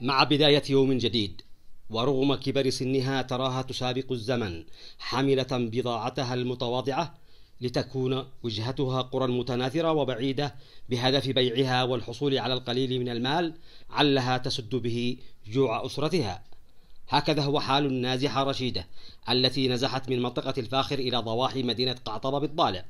مع بداية يوم جديد ورغم كبر سنها تراها تسابق الزمن حاملة بضاعتها المتواضعة لتكون وجهتها قرى متناثرة وبعيدة بهدف بيعها والحصول على القليل من المال علها تسد به جوع أسرتها. هكذا هو حال النازحة رشيدة التي نزحت من منطقة الفاخر إلى ضواحي مدينة قعطبة بالضالع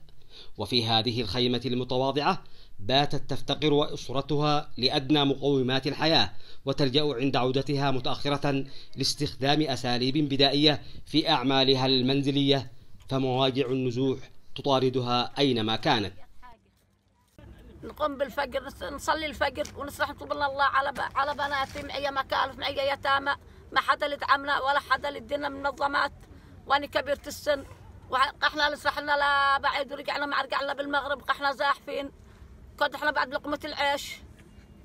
وفي هذه الخيمة المتواضعة باتت تفتقر وأسرتها لأدنى مقومات الحياة وتلجأ عند عودتها متأخرة لاستخدام أساليب بدائية في أعمالها المنزلية فمواجع النزوح تطاردها أينما كانت. نقوم بالفجر نصلي الفجر ونصرح نطلب الله على على بناتي معي مكالف معي يتامى ما حدا اللي دعمنا ولا حدا اللي ادينا منظمات وأنا كبيرة السن إحنا لسرحنا لا بعيد ورجعنا ما رجعنا بالمغرب إحنا زاحفين. كنت إحنا بعد لقمة العيش.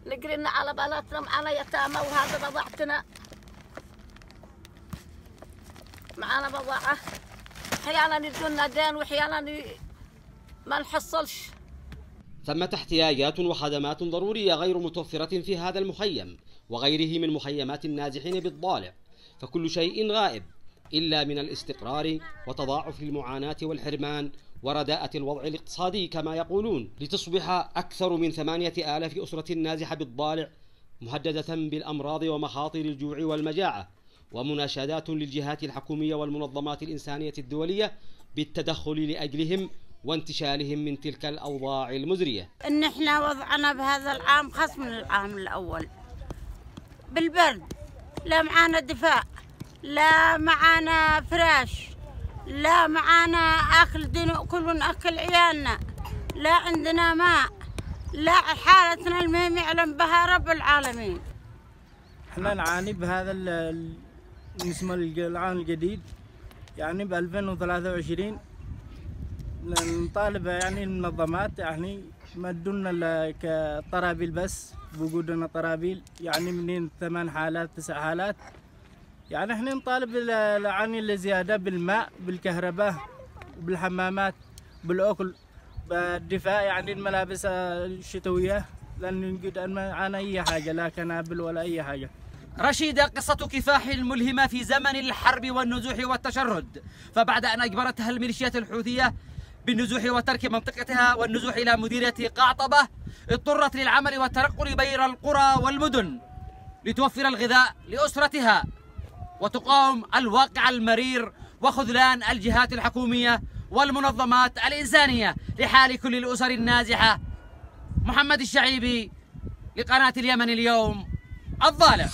نقرينا على بناتنا معنا يتامى وهذا بضاعتنا. معنا بضاعة. أحيانا يدونا دين واحيانا ما نحصلش. ثمة احتياجات وخدمات ضرورية غير متوفرة في هذا المخيم وغيره من مخيمات النازحين بالضالع. فكل شيء غائب. إلا من الاستقرار وتضاعف المعاناة والحرمان ورداءة الوضع الاقتصادي كما يقولون. لتصبح أكثر من ثمانية آلاف أسرة نازحة بالضالع مهددة بالأمراض ومخاطر الجوع والمجاعة ومناشدات للجهات الحكومية والمنظمات الإنسانية الدولية بالتدخل لأجلهم وانتشالهم من تلك الأوضاع المزرية. إن إحنا وضعنا بهذا العام خاص من العام الأول. بالبرد. لا معانا دفاع. لا معانا فراش. لا معانا أكل نأكل ونأكل عيالنا. لا عندنا ماء. لا حالتنا المهم يعلم بها رب العالمين. إحنا نعاني بهذا العام الجديد. يعني ب 2023 نطالب يعني المنظمات يعني مدونا كطرابيل بس. بوجودنا طرابيل يعني منين ثمان حالات تسع حالات. يعني إحنا نطالب يعني الزيادة بالماء بالكهرباء بالحمامات بالأكل بالدفاع يعني الملابس الشتوية لأن نجد معنا أي حاجة لا كنابل ولا أي حاجة. رشيدة قصة كفاح ملهمة في زمن الحرب والنزوح والتشرد. فبعد أن أجبرتها الميليشيات الحوثية بالنزوح وترك منطقتها والنزوح إلى مديرية قعطبة اضطرت للعمل والتنقل بين القرى والمدن لتوفر الغذاء لأسرتها. وتقاوم الواقع المرير وخذلان الجهات الحكومية والمنظمات الإنسانية لحال كل الأسر النازحة. محمد الشعيبي لقناة اليمن اليوم الظالم.